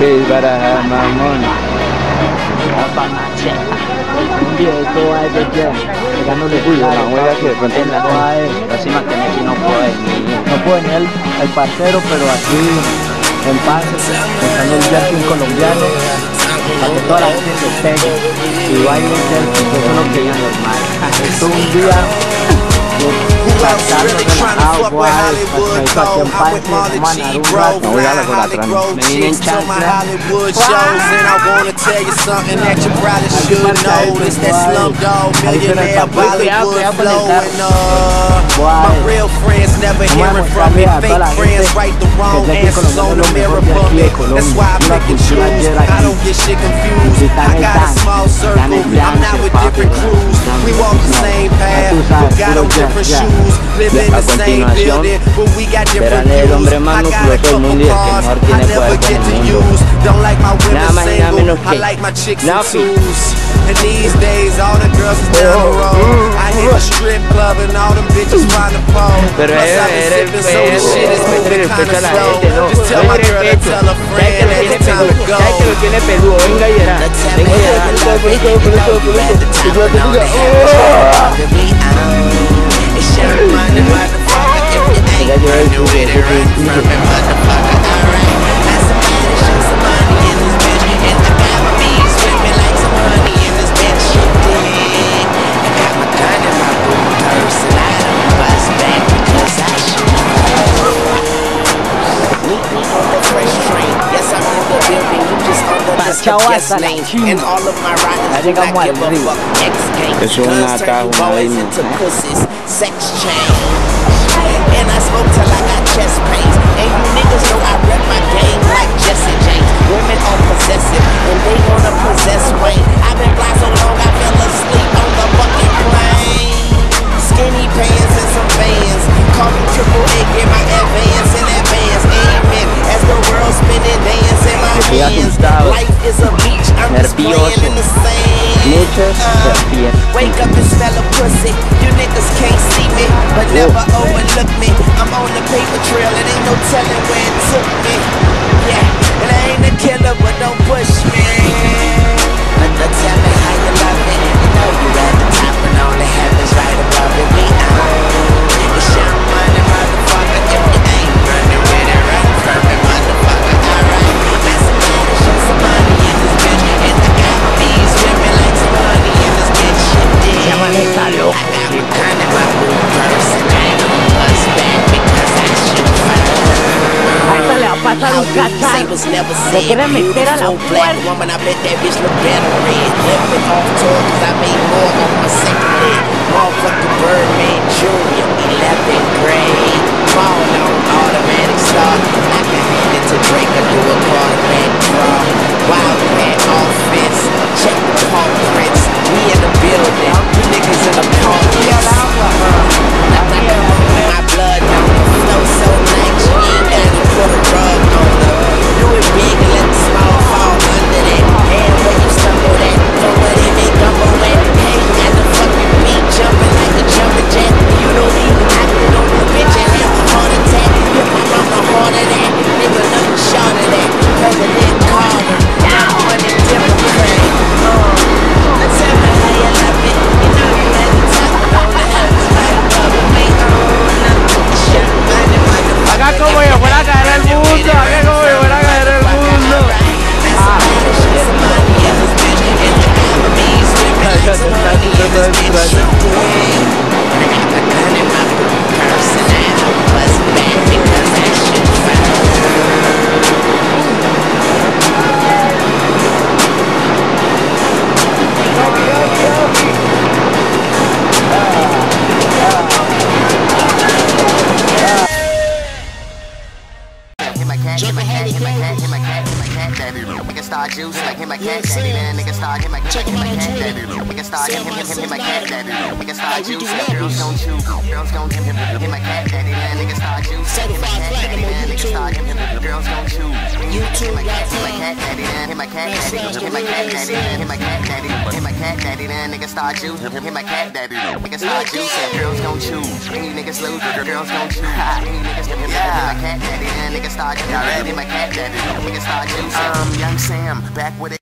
Ves baraja, mamón. Un viejo va de ya, pegándole Uy, claro, la juega que de pronto en la no. guay. Lástima que Messi no puede venir. No puede venir el, parcero, pero aquí en paz, mostrando el jersey colombiano, para que toda la gente se pegue y baile jersey, eso es lo que ellos normal. Esto es un día de pasarnos relajado, guay, para que en paz, vamos a ganar un rato. No voy a la Colatrán. Me vine en chancla. Hollywood shows, and I wanna tell you something that you probably should know. It's that Slumdog Millionaire Bollywood flow, and uh, my real friends never hearing from me. Fake friends write the wrong answers on the mirror for. That's why I pick and choose. I don't get shit confused. I got a small circle. I'm not with different crews. We walk the same path, but got on different shoes. Live in the same building, but we got different Verán el hombre views. I got a couple mundo y el que cars I never get to use. Don't like my women Nada más y nada single. I like my chicks in twos. And these days, all the girls is down the oh. road. I hit the strip club and all them bitches find a pole. Pero Plus, es I've been ver el sipping, so the pecho, shit is moving ver el pecho kinda a la slow. gente, no. Just tell No my ver el girl to pecho. tell a ¿Sabes friend que lo that tiene it's time to peludo? go. ¿Sabes que lo tiene peludo? Venga y verá. Venga y verá. Venga, yo el Parchao hasta la chimba. Ya llegamos al río. Eso es un atajo, una vaina. Sex change. And I smoke till I got chest pains. And you niggas know I rep my game like Jesse James. Women are possessive, and they wanna possess Wayne. I've been blind so long I fell asleep on the fucking plane. Skinny pants and some vans. Call me triple A, get my advance in advance. Amen. As the world spinning, dance in my hands. Is a beach, I'm just playing in the sand. Uh. Wake up and smell a pussy. You niggas can't see me, but never overlook me. I'm on the paper trail, it ain't no telling where it took me. Yeah, and I ain't a killer, but don't push me. But tell me how you love it. Pasar un cacharro. Sabers never Le said quiere meter a la beautiful Hit my cat, hit my cat, hit my cat, hit my cat, hit my cat, daddy. Nigga start juice, like hit my cat, daddy. Start hit my cat, hit my cat, daddy. Nigga start hit hit hit hit my cat, daddy. Nigga start juice, like girls gon' chew, girls gon' hit hit hit my cat, daddy. Then nigga start like hit my cat, daddy. Then nigga start hit hit girls gon' chew. Hit my cat, hit my cat, daddy. Then hit my cat, daddy. Hit my cat, daddy. Then hit my cat, daddy. Hit my cat, daddy. Then nigga start juice, hit hit my cat, daddy. Nigga start juice, and girls chew. Any niggas lose, girls chew. Any niggas hit my cat, daddy. Then then nigga start hit my cat daddy. Nigga start juice. Um, young Sam, back with it.